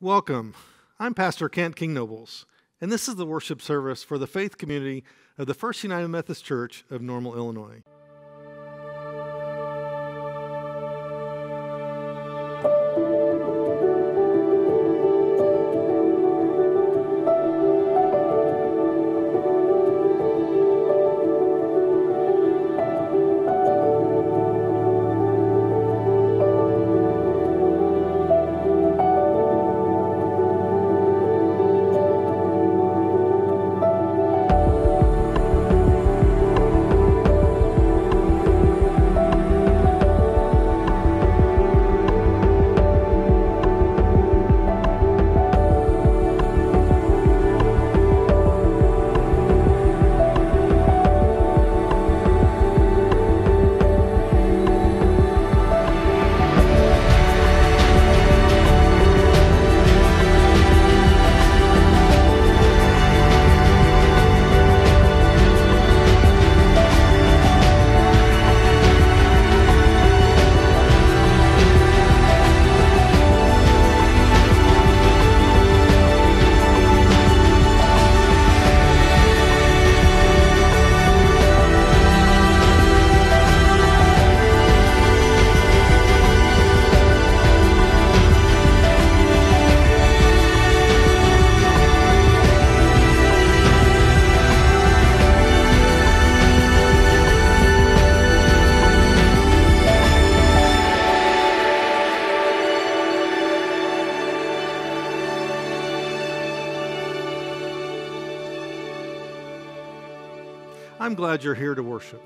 Welcome. I'm Pastor Kent King Nobles, and this is the worship service for the faith community of the First United Methodist Church of Normal, Illinois. Glad you're here to worship.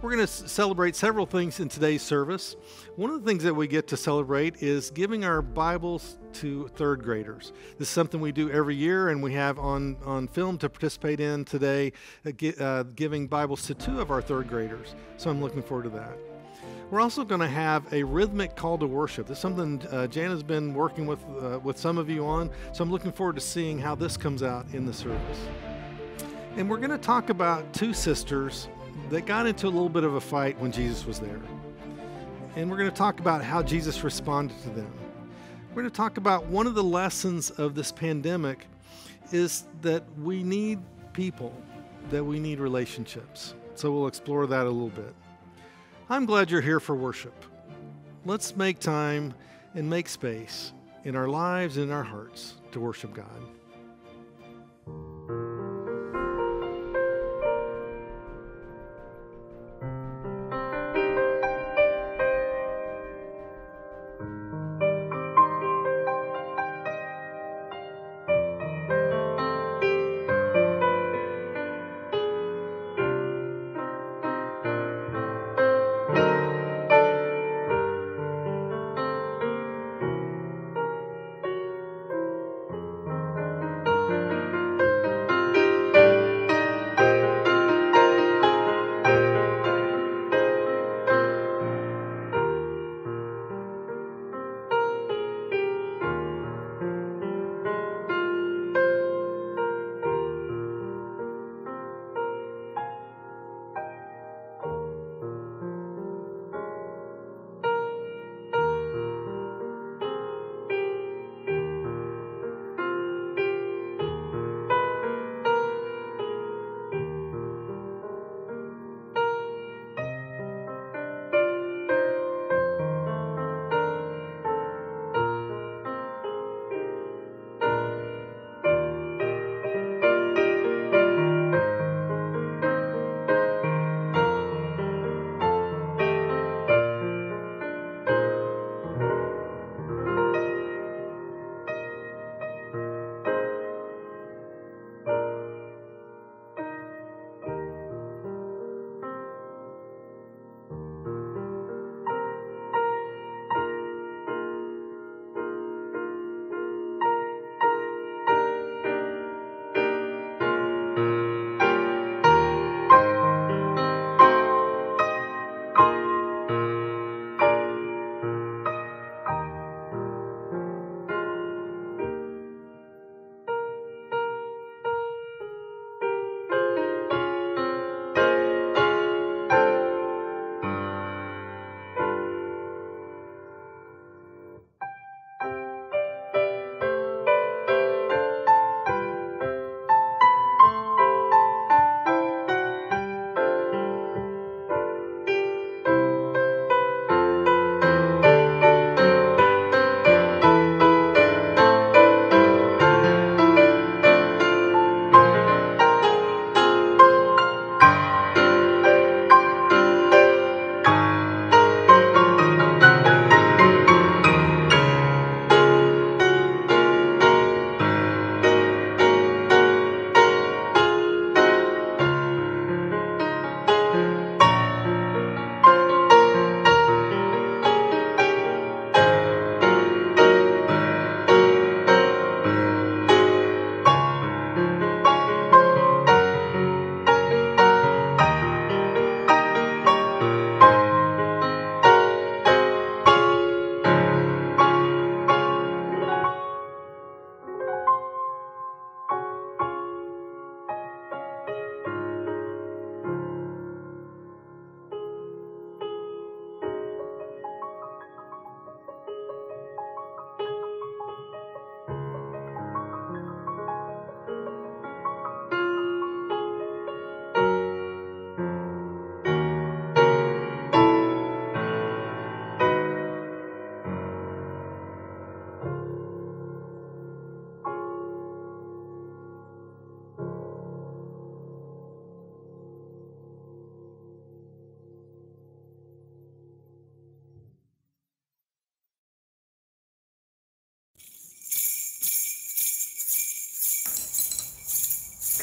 We're going to celebrate several things in today's service. One of the things that we get to celebrate is giving our Bibles to third graders. This is something we do every year, and we have on, on film to participate in today, uh, uh, giving Bibles to two of our third graders. So I'm looking forward to that. We're also going to have a rhythmic call to worship. This is something uh, Jan has been working with, uh, with some of you on, so I'm looking forward to seeing how this comes out in the service. And we're going to talk about two sisters that got into a little bit of a fight when Jesus was there. And we're going to talk about how Jesus responded to them. We're going to talk about one of the lessons of this pandemic is that we need people, that we need relationships. So we'll explore that a little bit. I'm glad you're here for worship. Let's make time and make space in our lives and in our hearts to worship God.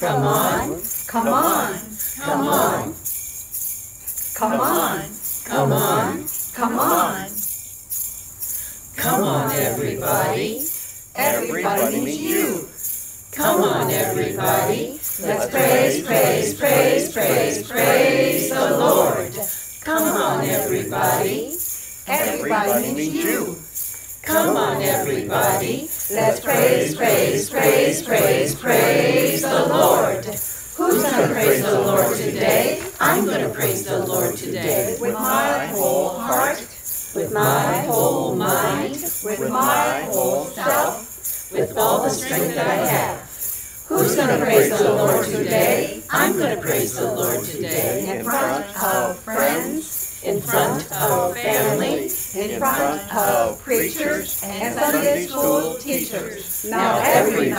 Come on, come on, come on. Come on, come on, come on. Come on, everybody. Everybody needs you. Come on, everybody. Let's praise, praise, praise, praise, praise the Lord. Come on, everybody. Everybody needs you.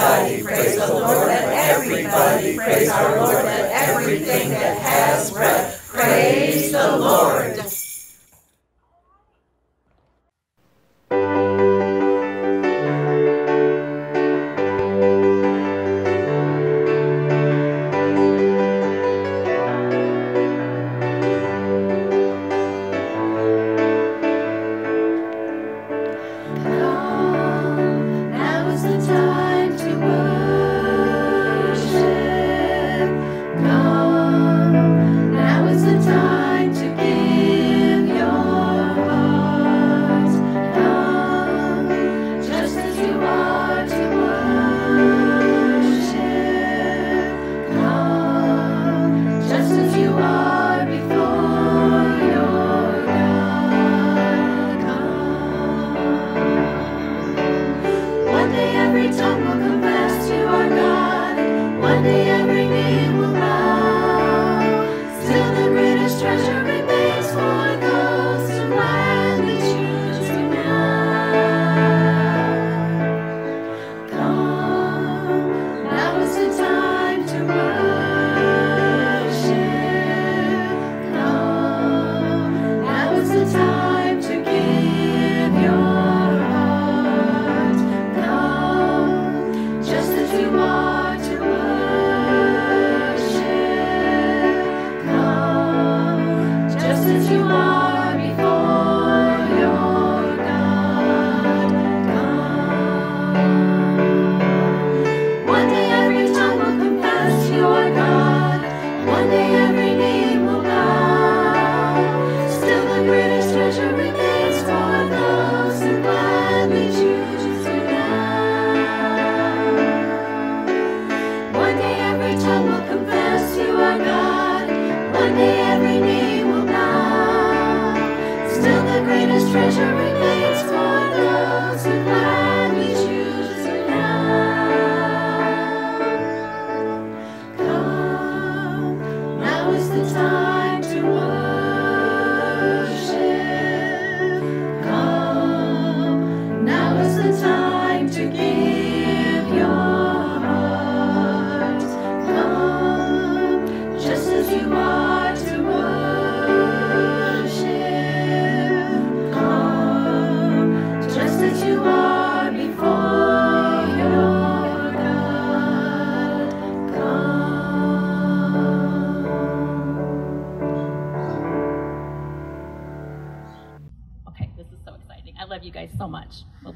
Everybody. Praise the Lord, let everybody praise our Lord, let everything that has breath praise the Lord.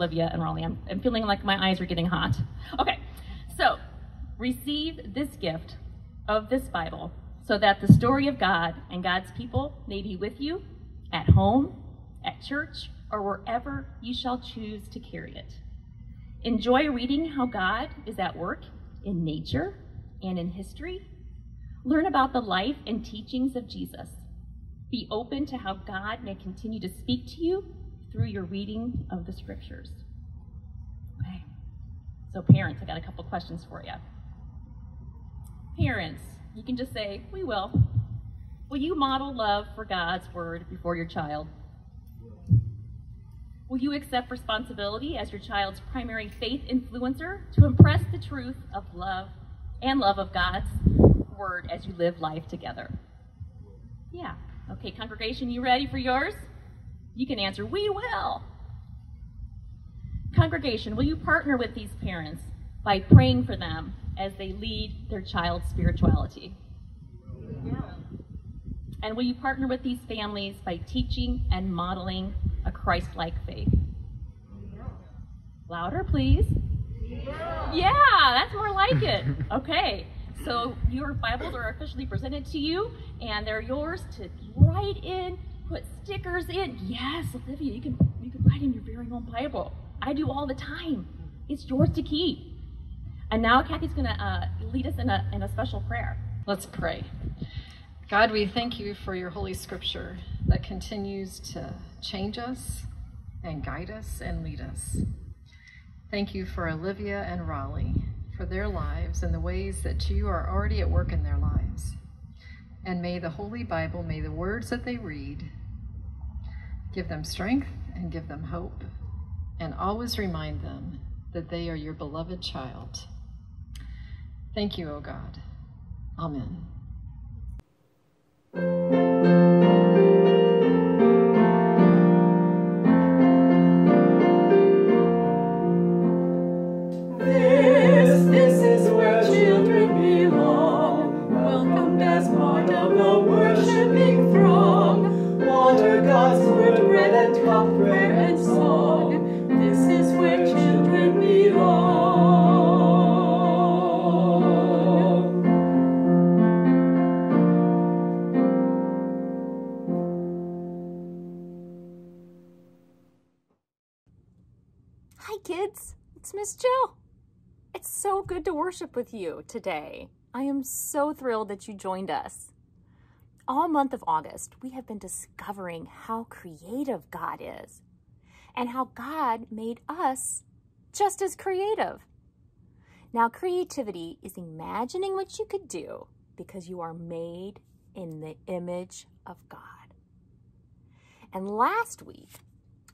Olivia and Raleigh. I'm, I'm feeling like my eyes are getting hot. Okay, so receive this gift of this Bible so that the story of God and God's people may be with you at home, at church, or wherever you shall choose to carry it. Enjoy reading how God is at work in nature and in history. Learn about the life and teachings of Jesus. Be open to how God may continue to speak to you through your reading of the scriptures. Okay. So, parents, I got a couple questions for you. Parents, you can just say, We will. Will you model love for God's word before your child? Will you accept responsibility as your child's primary faith influencer to impress the truth of love and love of God's word as you live life together? Yeah. Okay, congregation, you ready for yours? You can answer, We will. Congregation, will you partner with these parents by praying for them as they lead their child's spirituality? Yeah. And will you partner with these families by teaching and modeling a Christ like faith? Yeah. Louder, please. Yeah. Yeah, that's more like it. Okay, so your Bibles are officially presented to you, and they're yours to write in, put stickers in. Yes, Olivia, you can you can write in your very own Bible. I do all the time. It's yours to keep. And now Kathy's going to uh, lead us in a in a special prayer. Let's pray. God, we thank you for your Holy Scripture that continues to change us and guide us and lead us. Thank you for Olivia and Raleigh, for their lives and the ways that you are already at work in their lives. And may the Holy Bible, may the words that they read, give them strength and give them hope, and always remind them that they are your beloved child. Thank you, O God. Amen. Good to worship with you today. I am so thrilled that you joined us. All month of August, we have been discovering how creative God is and how God made us just as creative. Now, creativity is imagining what you could do because you are made in the image of God. And last week,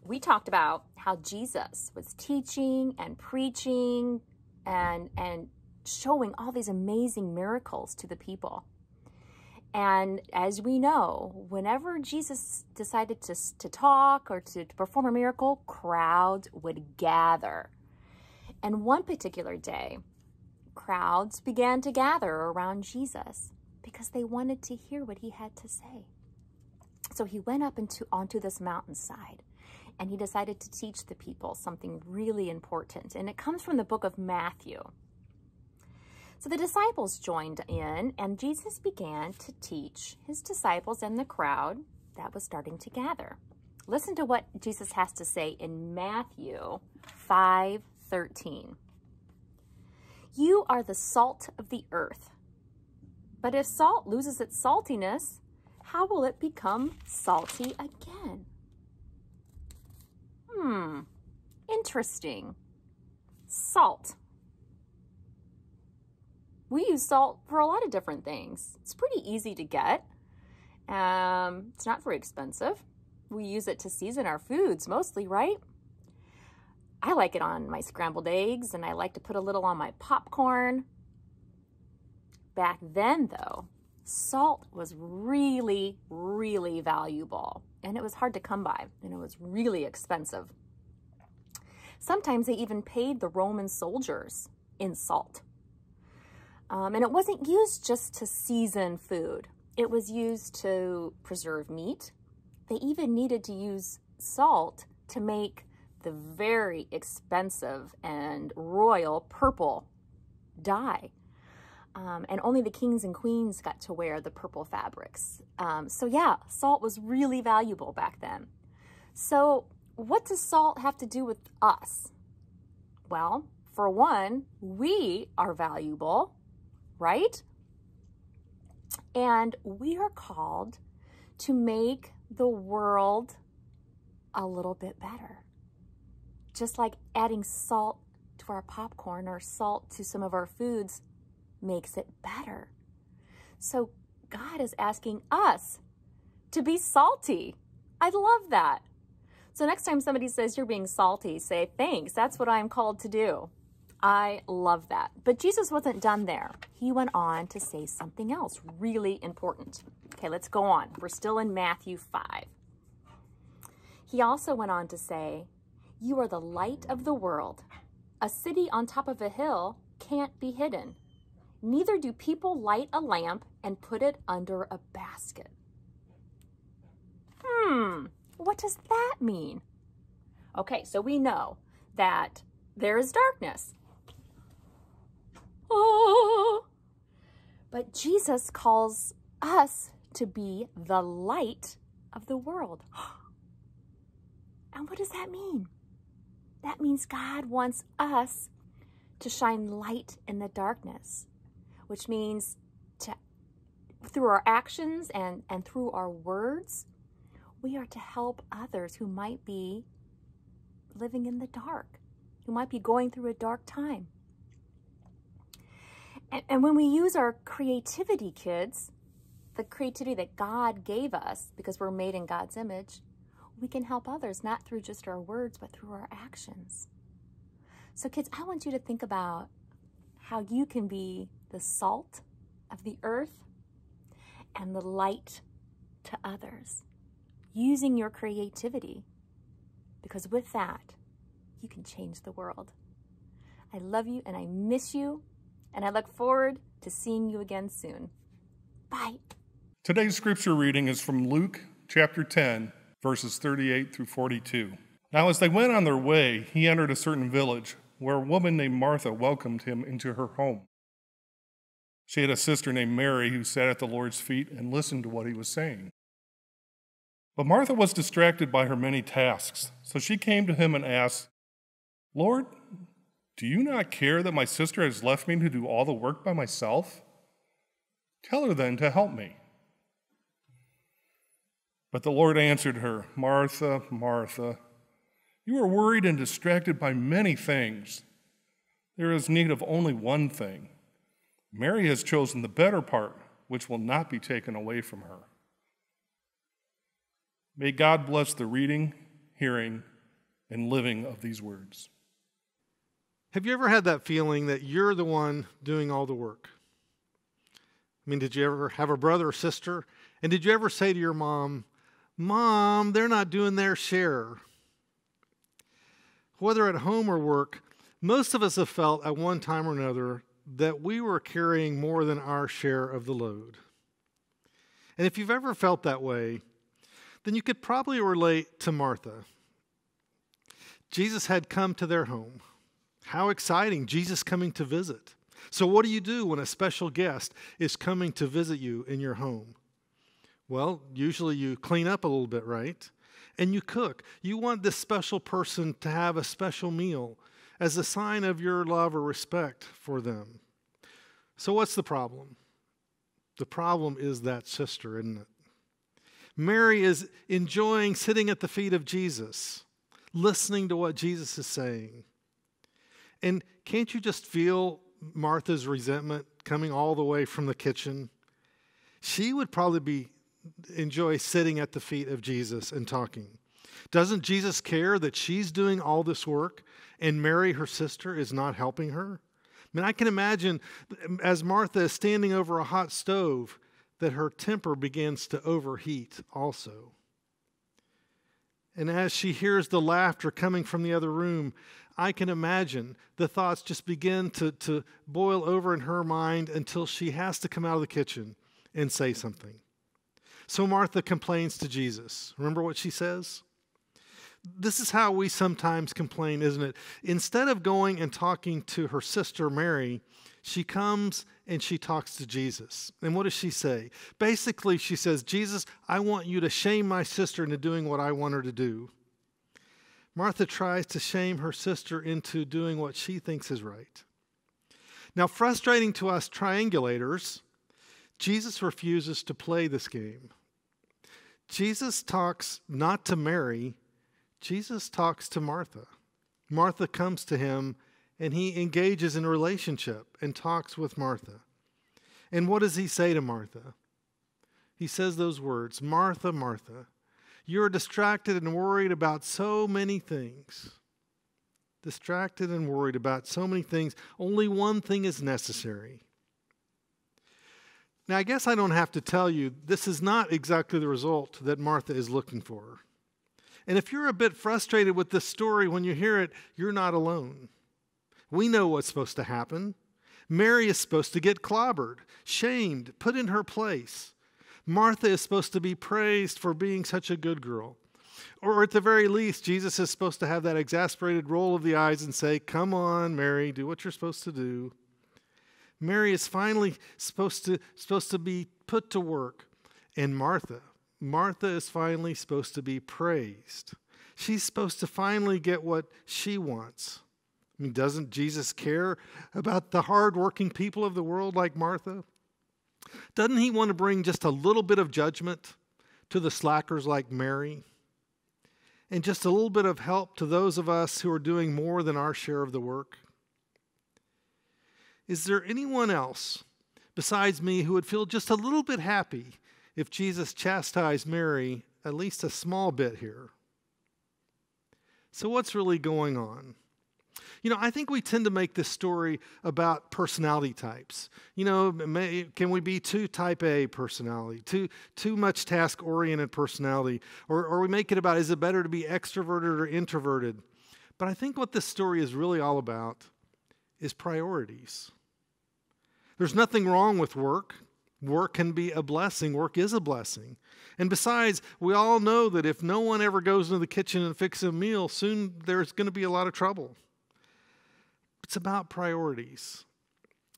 we talked about how Jesus was teaching and preaching and and showing all these amazing miracles to the people. And as we know, whenever Jesus decided to, to talk or to, to perform a miracle, crowds would gather. And one particular day, crowds began to gather around Jesus because they wanted to hear what he had to say. So he went up into onto this mountainside and he decided to teach the people something really important. And it comes from the book of Matthew. So the disciples joined in, and Jesus began to teach his disciples and the crowd that was starting to gather. Listen to what Jesus has to say in Matthew 5 13. You are the salt of the earth. But if salt loses its saltiness, how will it become salty again? Hmm, interesting. Salt. We use salt for a lot of different things. It's pretty easy to get. Um, it's not very expensive. We use it to season our foods mostly, right? I like it on my scrambled eggs and I like to put a little on my popcorn. Back then, though, salt was really, really valuable and it was hard to come by and it was really expensive. Sometimes they even paid the Roman soldiers in salt. Um, and it wasn't used just to season food. It was used to preserve meat. They even needed to use salt to make the very expensive and royal purple dye. Um, and only the kings and queens got to wear the purple fabrics. Um, so yeah, salt was really valuable back then. So what does salt have to do with us? Well, for one, we are valuable, right? And we are called to make the world a little bit better. Just like adding salt to our popcorn or salt to some of our foods makes it better. So God is asking us to be salty. I love that. So next time somebody says you're being salty, say, thanks, that's what I'm called to do. I love that. But Jesus wasn't done there. He went on to say something else really important. Okay, let's go on. We're still in Matthew 5. He also went on to say, You are the light of the world. a city on top of a hill can't be hidden. Neither do people light a lamp and put it under a basket. Hmm, what does that mean? Okay, so we know that there is darkness. Oh, but Jesus calls us to be the light of the world. And what does that mean? That means God wants us to shine light in the darkness, which means to through our actions and, and through our words, we are to help others who might be living in the dark, who might be going through a dark time. And, and when we use our creativity, kids, the creativity that God gave us because we're made in God's image, we can help others not through just our words, but through our actions. So, kids, I want you to think about how you can be the salt of the earth and the light to others using your creativity. Because with that, you can change the world. I love you and I miss you, and I look forward to seeing you again soon. Bye. Today's scripture reading is from Luke chapter 10, verses 38 through 42. Now, as they went on their way, he entered a certain village where a woman named Martha welcomed him into her home. She had a sister named Mary who sat at the Lord's feet and listened to what he was saying. But Martha was distracted by her many tasks, so she came to him and asked, Lord, do you not care that my sister has left me to do all the work by myself? Tell her then to help me. But the Lord answered her, Martha, Martha, you are worried and distracted by many things. There is need of only one thing. Mary has chosen the better part, which will not be taken away from her. May God bless the reading, hearing, and living of these words. Have you ever had that feeling that you're the one doing all the work? I mean, did you ever have a brother or sister? And did you ever say to your mom, Mom, they're not doing their share? Whether at home or work, most of us have felt at one time or another that we were carrying more than our share of the load. And if you've ever felt that way, then you could probably relate to Martha. Jesus had come to their home. How exciting, Jesus coming to visit. So, what do you do when a special guest is coming to visit you in your home? Well, usually you clean up a little bit, right? And you cook. You want this special person to have a special meal as a sign of your love or respect for them. So, what's the problem? The problem is that sister, isn't it? Mary is enjoying sitting at the feet of Jesus, listening to what Jesus is saying. And can't you just feel Martha's resentment coming all the way from the kitchen? She would probably be enjoy sitting at the feet of Jesus and talking. Doesn't Jesus care that she's doing all this work and Mary, her sister, is not helping her? I mean, I can imagine as Martha is standing over a hot stove that her temper begins to overheat also. And as she hears the laughter coming from the other room, I can imagine the thoughts just begin to, to boil over in her mind until she has to come out of the kitchen and say something. So Martha complains to Jesus. Remember what she says? This is how we sometimes complain, isn't it? Instead of going and talking to her sister Mary, she comes and she talks to Jesus. And what does she say? Basically, she says, Jesus, I want you to shame my sister into doing what I want her to do. Martha tries to shame her sister into doing what she thinks is right. Now, frustrating to us triangulators, Jesus refuses to play this game. Jesus talks not to Mary, Jesus talks to Martha. Martha comes to him and he engages in a relationship and talks with Martha. And what does he say to Martha? He says those words Martha, Martha, you're distracted and worried about so many things. Distracted and worried about so many things. Only one thing is necessary. Now, I guess I don't have to tell you, this is not exactly the result that Martha is looking for. And if you're a bit frustrated with this story when you hear it, you're not alone. We know what's supposed to happen. Mary is supposed to get clobbered, shamed, put in her place. Martha is supposed to be praised for being such a good girl. Or at the very least, Jesus is supposed to have that exasperated roll of the eyes and say, Come on, Mary, do what you're supposed to do. Mary is finally supposed to, supposed to be put to work. And Martha, Martha is finally supposed to be praised. She's supposed to finally get what she wants. I mean, doesn't Jesus care about the hardworking people of the world like Martha? Doesn't he want to bring just a little bit of judgment to the slackers like Mary? And just a little bit of help to those of us who are doing more than our share of the work? Is there anyone else besides me who would feel just a little bit happy if Jesus chastised Mary at least a small bit here? So, what's really going on? You know, I think we tend to make this story about personality types. You know, may, can we be too type A personality, too, too much task oriented personality? Or, or we make it about is it better to be extroverted or introverted? But I think what this story is really all about is priorities. There's nothing wrong with work. Work can be a blessing. Work is a blessing. And besides, we all know that if no one ever goes into the kitchen and fixes a meal, soon there's going to be a lot of trouble. It's about priorities.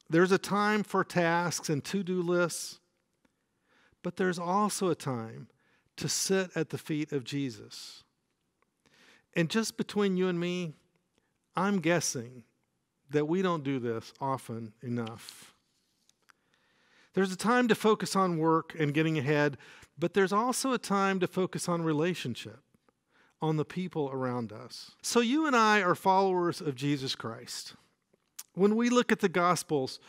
There's a time for tasks and to do lists, but there's also a time to sit at the feet of Jesus. And just between you and me, I'm guessing that we don't do this often enough. There's a time to focus on work and getting ahead, but there's also a time to focus on relationship, on the people around us. So you and I are followers of Jesus Christ. When we look at the Gospels,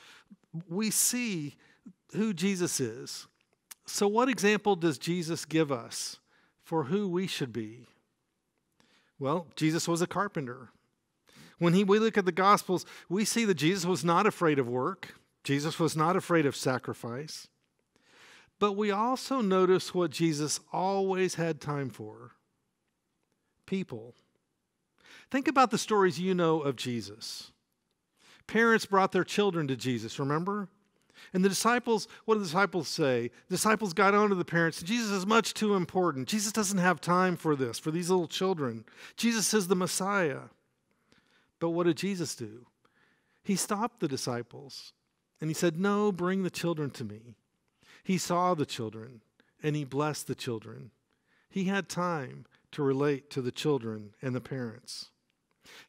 we see who Jesus is. So, what example does Jesus give us for who we should be? Well, Jesus was a carpenter. When he, we look at the Gospels, we see that Jesus was not afraid of work, Jesus was not afraid of sacrifice. But we also notice what Jesus always had time for people. Think about the stories you know of Jesus. Parents brought their children to Jesus, remember? And the disciples, what do the disciples say? The disciples got on to the parents. Jesus is much too important. Jesus doesn't have time for this, for these little children. Jesus is the Messiah. But what did Jesus do? He stopped the disciples and he said, No, bring the children to me. He saw the children and he blessed the children. He had time to relate to the children and the parents.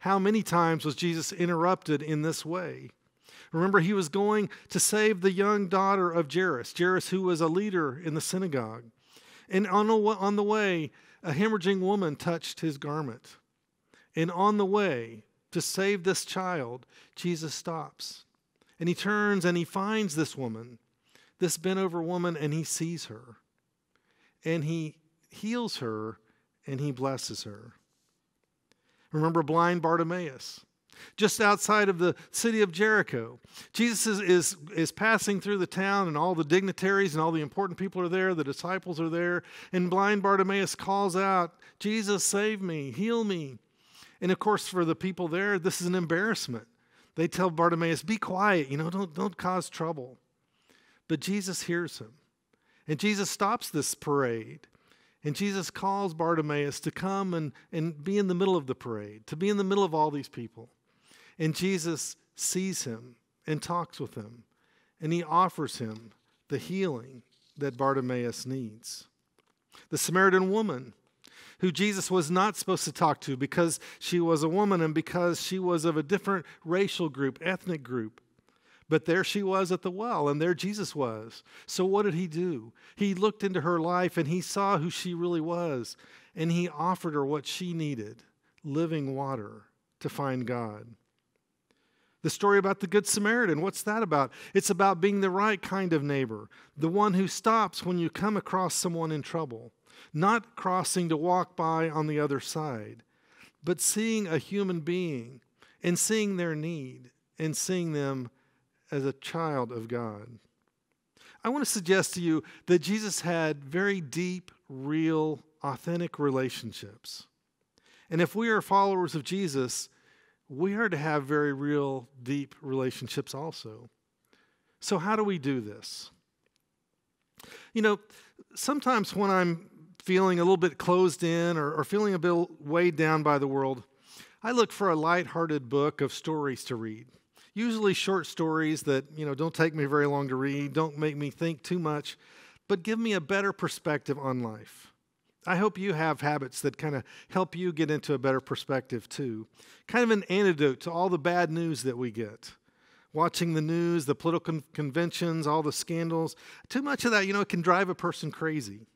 How many times was Jesus interrupted in this way? Remember, he was going to save the young daughter of Jairus, Jairus, who was a leader in the synagogue. And on the, on the way, a hemorrhaging woman touched his garment. And on the way to save this child, Jesus stops. And he turns and he finds this woman, this bent over woman, and he sees her. And he heals her and he blesses her. Remember blind Bartimaeus? Just outside of the city of Jericho. Jesus is, is, is passing through the town, and all the dignitaries and all the important people are there. The disciples are there. And blind Bartimaeus calls out, Jesus, save me, heal me. And of course, for the people there, this is an embarrassment. They tell Bartimaeus, Be quiet, you know, don't, don't cause trouble. But Jesus hears him. And Jesus stops this parade and Jesus calls Bartimaeus to come and, and be in the middle of the parade, to be in the middle of all these people. And Jesus sees him and talks with him, and he offers him the healing that Bartimaeus needs. The Samaritan woman, who Jesus was not supposed to talk to because she was a woman and because she was of a different racial group, ethnic group, but there she was at the well, and there Jesus was. So what did he do? He looked into her life and he saw who she really was, and he offered her what she needed living water to find God. The story about the Good Samaritan, what's that about? It's about being the right kind of neighbor, the one who stops when you come across someone in trouble, not crossing to walk by on the other side, but seeing a human being and seeing their need and seeing them as a child of God. I want to suggest to you that Jesus had very deep, real, authentic relationships. And if we are followers of Jesus, we are to have very real, deep relationships also. So, how do we do this? You know, sometimes when I'm feeling a little bit closed in or, or feeling a bit weighed down by the world, I look for a light-hearted book of stories to read. Usually short stories that, you know, don't take me very long to read, don't make me think too much, but give me a better perspective on life. I hope you have habits that kind of help you get into a better perspective too. Kind of an antidote to all the bad news that we get. Watching the news, the political conventions, all the scandals, too much of that, you know, can drive a person crazy.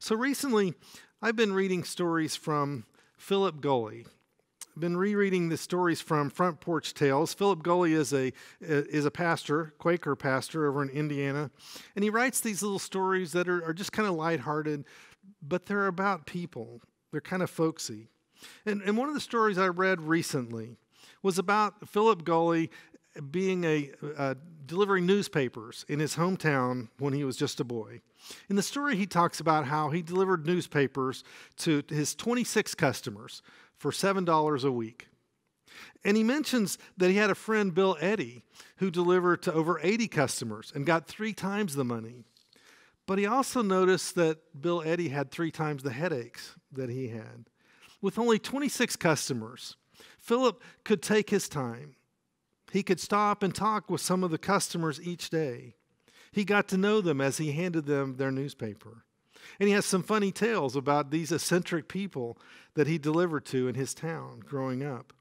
So recently, I've been reading stories from Philip Gulley. I've been rereading the stories from Front Porch Tales. Philip Gulley is a is a pastor, Quaker pastor over in Indiana, and he writes these little stories that are, are just kind of lighthearted, but they're about people. They're kind of folksy. And, and one of the stories I read recently was about Philip Gulley being a delivering newspapers in his hometown when he was just a boy. In the story, he talks about how he delivered newspapers to his 26 customers for $7 a week. And he mentions that he had a friend, Bill Eddy, who delivered to over 80 customers and got three times the money. But he also noticed that Bill Eddy had three times the headaches that he had. With only 26 customers, Philip could take his time. He could stop and talk with some of the customers each day. He got to know them as he handed them their newspaper. And he has some funny tales about these eccentric people that he delivered to in his town growing up.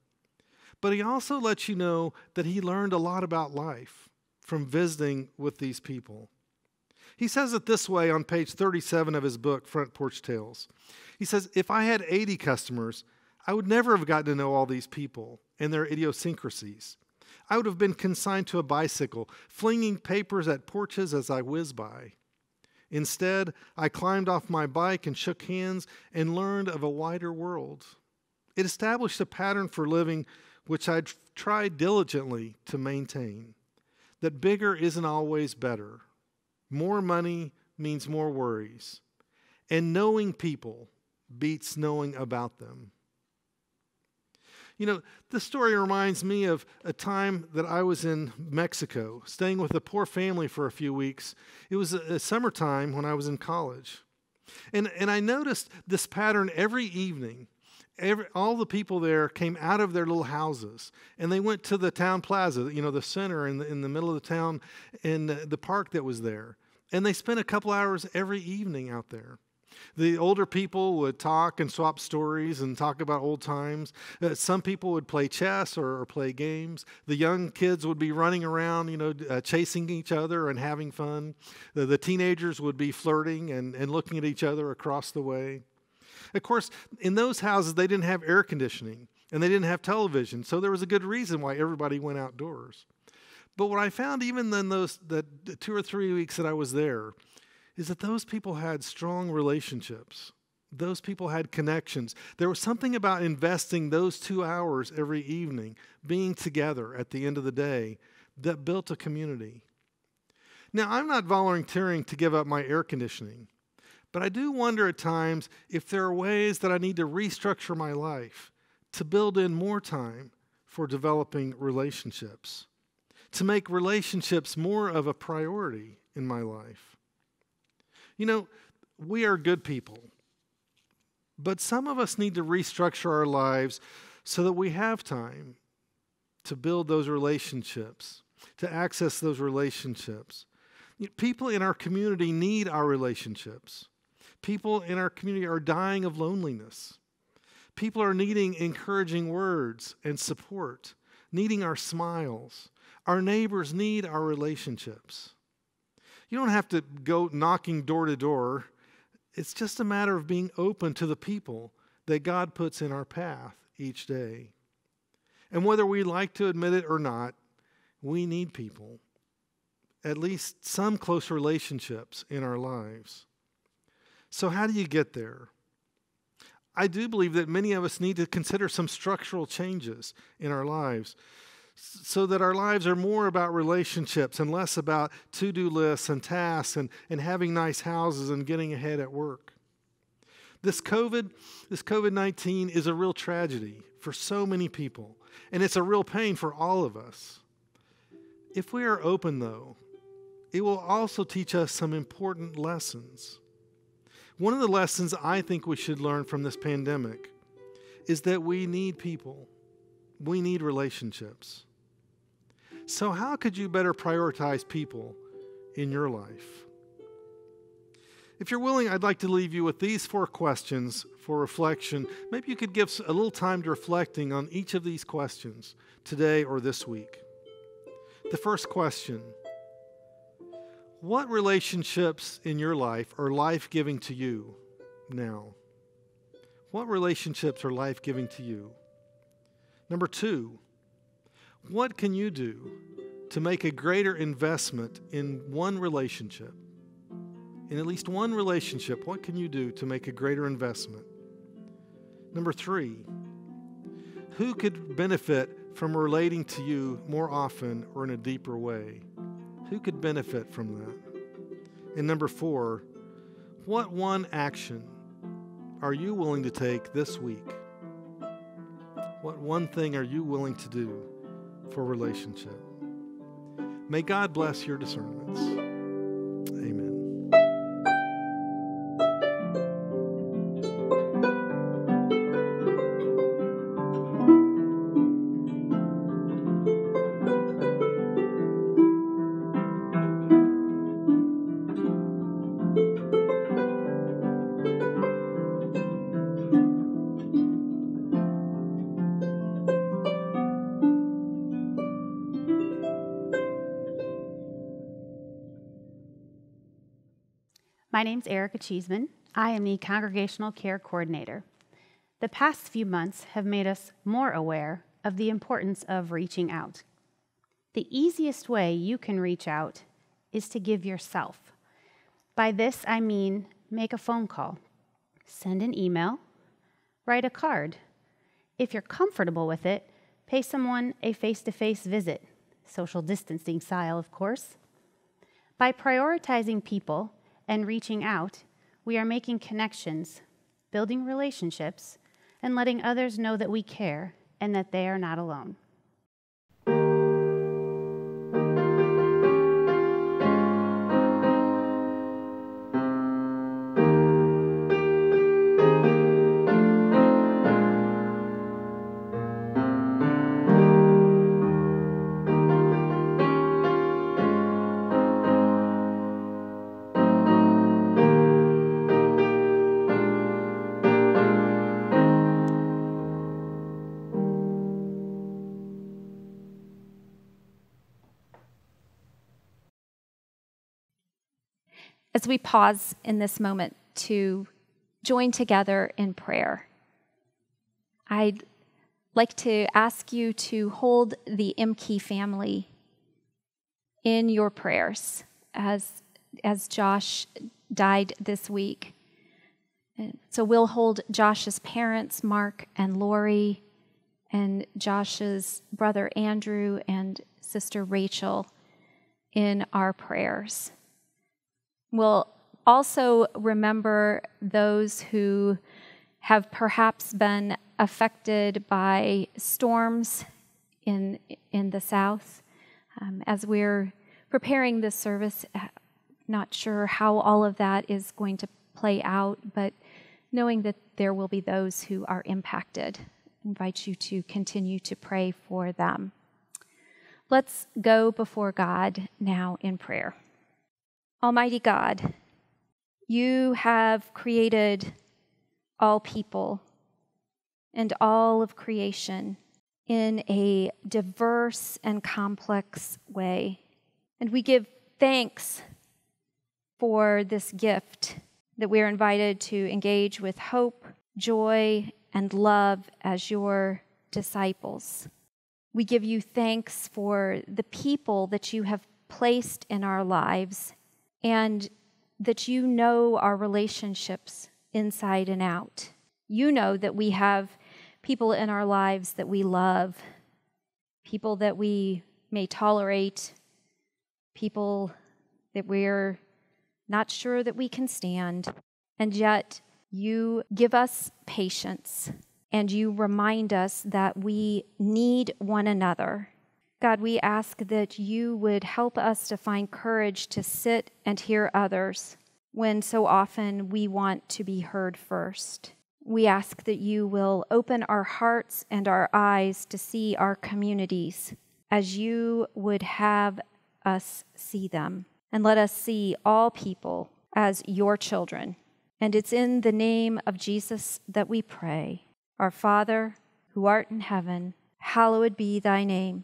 But he also lets you know that he learned a lot about life from visiting with these people. He says it this way on page 37 of his book, Front Porch Tales. He says, If I had 80 customers, I would never have gotten to know all these people and their idiosyncrasies. I would have been consigned to a bicycle, flinging papers at porches as I whizzed by. Instead, I climbed off my bike and shook hands and learned of a wider world. It established a pattern for living which I tried diligently to maintain that bigger isn't always better. More money means more worries. And knowing people beats knowing about them. You know, this story reminds me of a time that I was in Mexico, staying with a poor family for a few weeks. It was a, a summertime when I was in college. And, and I noticed this pattern every evening. Every, all the people there came out of their little houses and they went to the town plaza, you know, the center in the, in the middle of the town, in the, uh, the park that was there. And they spent a couple hours every evening out there. The older people would talk and swap stories and talk about old times. Uh, some people would play chess or, or, play games. The young kids would be running around, you know, uh, chasing each other and having fun. The, the teenagers would be flirting and, and looking at each other across the way. Of course, in those houses, they didn't have air conditioning and they didn't have television, so there was a good reason why everybody went outdoors. But what I found, even in those the two or three weeks that I was there, is that those people had strong relationships. Those people had connections. There was something about investing those two hours every evening, being together at the end of the day, that built a community. Now, I'm not volunteering to give up my air conditioning, but I do wonder at times if there are ways that I need to restructure my life to build in more time for developing relationships, to make relationships more of a priority in my life. You know, we are good people, but some of us need to restructure our lives so that we have time to build those relationships, to access those relationships. People in our community need our relationships. People in our community are dying of loneliness. People are needing encouraging words and support, needing our smiles. Our neighbors need our relationships. You don't have to go knocking door to door. It's just a matter of being open to the people that God puts in our path each day. And whether we like to admit it or not, we need people, at least some close relationships in our lives. So, how do you get there? I do believe that many of us need to consider some structural changes in our lives so that our lives are more about relationships and less about to do lists and tasks and, and having nice houses and getting ahead at work. This COVID, this COVID 19 is a real tragedy for so many people. and it's a real pain for all of us. If we are open, though, it will also teach us some important lessons. One of the lessons I think we should learn from this pandemic is that we need people, we need relationships. So, how could you better prioritize people in your life? If you're willing, I'd like to leave you with these four questions for reflection. Maybe you could give a little time to reflecting on each of these questions today or this week. The first question What relationships in your life are life giving to you now? What relationships are life giving to you? Number two, what can you do to make a greater investment in one relationship? In at least one relationship, what can you do to make a greater investment? Number three, who could benefit from relating to you more often or in a deeper way? Who could benefit from that? And number four, what one action are you willing to take this week? What one thing are you willing to do for relationship. May God bless your discernments. My name is Erica Cheeseman. I am the Congregational Care Coordinator. The past few months have made us more aware of the importance of reaching out. The easiest way you can reach out is to give yourself. By this, I mean make a phone call, send an email, write a card. If you're comfortable with it, pay someone a face to face visit, social distancing style, of course. By prioritizing people, and reaching out, we are making connections, building relationships, and letting others know that we care and that they are not alone. As we pause in this moment to join together in prayer, I'd like to ask you to hold the Imke family in your prayers as, as Josh died this week. So we'll hold Josh's parents, Mark and Lori, and Josh's brother Andrew and sister Rachel in our prayers. We'll also remember those who have perhaps been affected by storms in, in the South. Um, as we're preparing this service, uh, not sure how all of that is going to play out, but knowing that there will be those who are impacted, invite you to continue to pray for them. Let's go before God now in prayer. Almighty God, you have created all people and all of creation in a diverse and complex way. And we give thanks for this gift that we are invited to engage with hope, joy, and love as your disciples. We give you thanks for the people that you have placed in our lives and that you know our relationships inside and out. You know that we have people in our lives that we love, people that we may tolerate, people that we're not sure that we can stand, and yet you give us patience and you remind us that we need one another. God, we ask that you would help us to find courage to sit and hear others when so often we want to be heard first. We ask that you will open our hearts and our eyes to see our communities as you would have us see them. And let us see all people as your children. And it's in the name of Jesus that we pray. Our Father, who art in heaven, hallowed be thy name.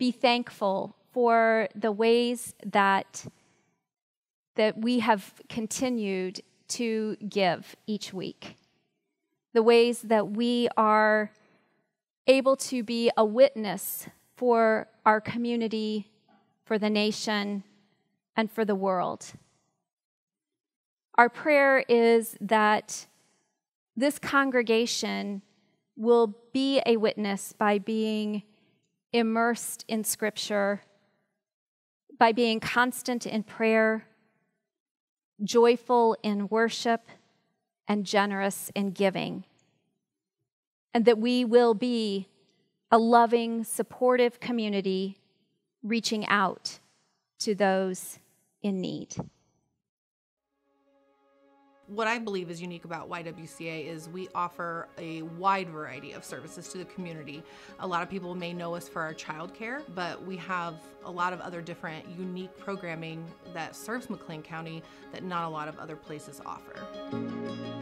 be thankful for the ways that that we have continued to give each week. The ways that we are able to be a witness for our community, for the nation, and for the world. Our prayer is that this congregation will be a witness by being immersed in Scripture, by being constant in prayer, joyful in worship, and generous in giving. And that we will be a loving, supportive community reaching out to those in need what I believe is unique about YWCA is we offer a wide variety of services to the community. A lot of people may know us for our childcare, but we have a lot of other different unique programming that serves McLean County that not a lot of other places offer.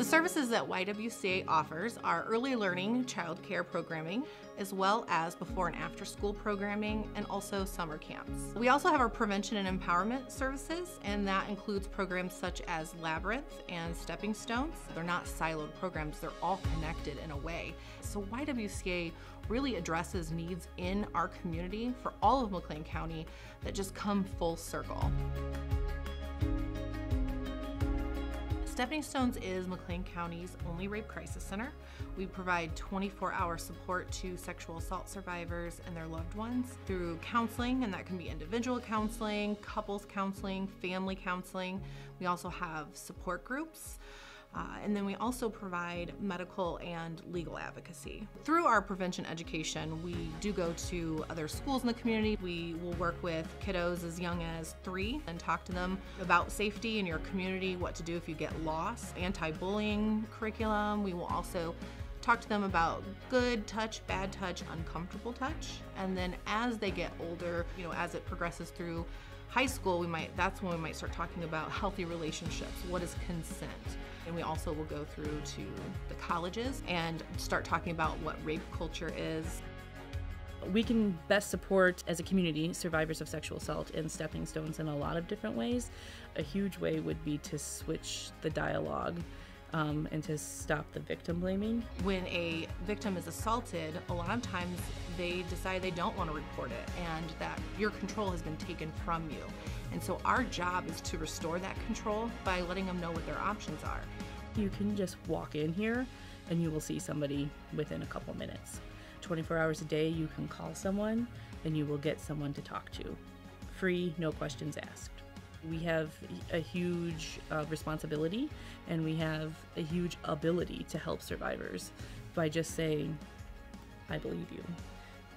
The services that YWCA offers are early learning child care programming, as well as before and after school programming, and also summer camps. We also have our prevention and empowerment services, and that includes programs such as Labyrinth and Stepping Stones. They're not siloed programs, they're all connected in a way. So YWCA really addresses needs in our community for all of McLean County that just come full circle. Stepping Stones is McLean County's only rape crisis center. We provide 24 hour support to sexual assault survivors and their loved ones through counseling, and that can be individual counseling, couples counseling, family counseling. We also have support groups. Uh, and then we also provide medical and legal advocacy. Through our prevention education, we do go to other schools in the community. We will work with kiddos as young as three and talk to them about safety in your community, what to do if you get lost, anti bullying curriculum. We will also talk to them about good touch, bad touch, uncomfortable touch. And then as they get older, you know, as it progresses through high school, we might that's when we might start talking about healthy relationships. What is consent? And we also will go through to the colleges and start talking about what rape culture is. We can best support as a community survivors of sexual assault and stepping stones in a lot of different ways. A huge way would be to switch the dialogue um, and to stop the victim blaming. When a victim is assaulted, a lot of times they decide they don't want to report it and that your control has been taken from you. And so our job is to restore that control by letting them know what their options are. You can just walk in here and you will see somebody within a couple minutes. 24 hours a day, you can call someone and you will get someone to talk to. Free, no questions asked. We have a huge uh, responsibility and we have a huge ability to help survivors by just saying, I believe you,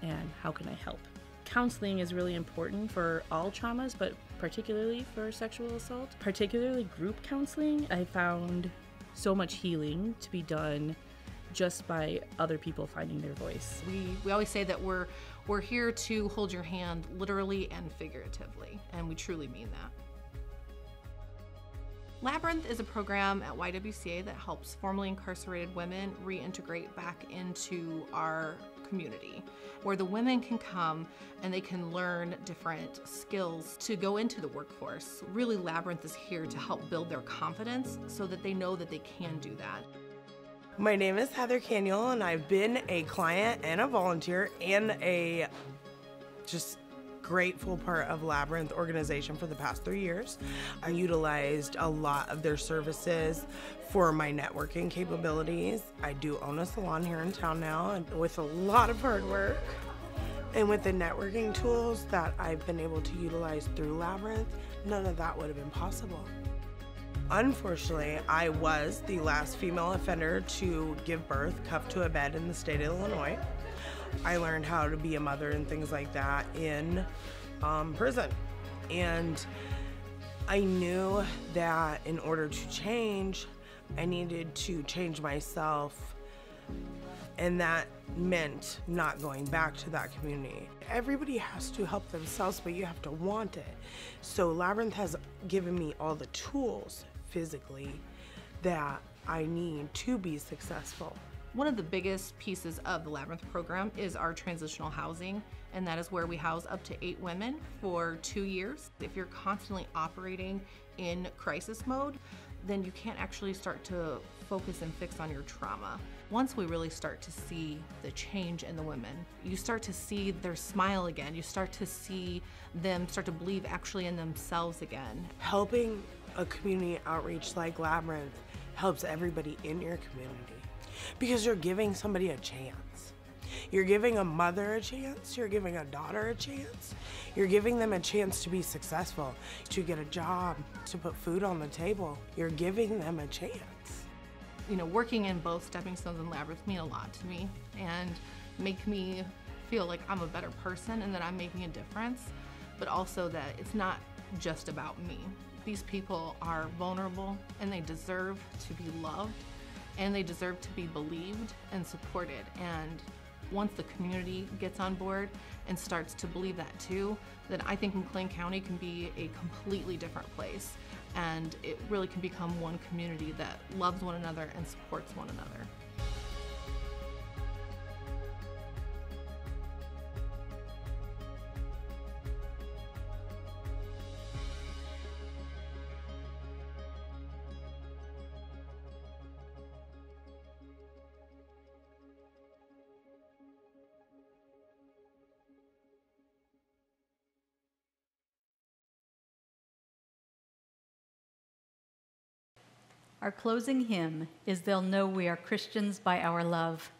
and how can I help? Counseling is really important for all traumas, but particularly for sexual assault, particularly group counseling. I found so much healing to be done just by other people finding their voice. We, we always say that we're, we're here to hold your hand literally and figuratively, and we truly mean that. Labyrinth is a program at YWCA that helps formerly incarcerated women reintegrate back into our community, where the women can come and they can learn different skills to go into the workforce. Really, Labyrinth is here to help build their confidence so that they know that they can do that. My name is Heather Caniel, and I've been a client and a volunteer and a just grateful part of Labyrinth organization for the past three years. I utilized a lot of their services for my networking capabilities. I do own a salon here in town now, and with a lot of hard work. And with the networking tools that I've been able to utilize through Labyrinth, none of that would have been possible. Unfortunately, I was the last female offender to give birth cuffed to a bed in the state of Illinois. I learned how to be a mother and things like that in um, prison. And I knew that in order to change, I needed to change myself. And that meant not going back to that community. Everybody has to help themselves, but you have to want it. So Labyrinth has given me all the tools physically that I need to be successful. One of the biggest pieces of the Labyrinth program is our transitional housing, and that is where we house up to eight women for two years. If you're constantly operating in crisis mode, then you can't actually start to focus and fix on your trauma. Once we really start to see the change in the women, you start to see their smile again. You start to see them start to believe actually in themselves again. Helping a community outreach like Labyrinth helps everybody in your community because you're giving somebody a chance. You're giving a mother a chance, you're giving a daughter a chance, you're giving them a chance to be successful, to get a job, to put food on the table. You're giving them a chance. You know, working in both Stepping Stones and Labyrinth mean a lot to me and make me feel like I'm a better person and that I'm making a difference, but also that it's not just about me. These people are vulnerable and they deserve to be loved and they deserve to be believed and supported. And once the community gets on board and starts to believe that too, then I think McLean County can be a completely different place. And it really can become one community that loves one another and supports one another. Our closing hymn is They'll Know We Are Christians by Our Love.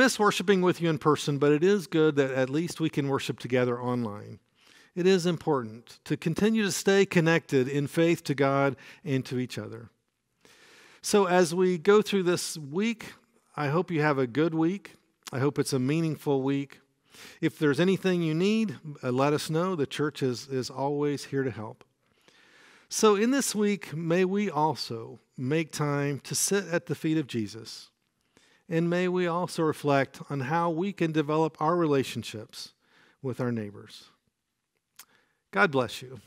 Miss worshiping with you in person, but it is good that at least we can worship together online. It is important to continue to stay connected in faith to God and to each other. So, as we go through this week, I hope you have a good week. I hope it's a meaningful week. If there's anything you need, uh, let us know. The church is, is always here to help. So, in this week, may we also make time to sit at the feet of Jesus. And may we also reflect on how we can develop our relationships with our neighbors. God bless you.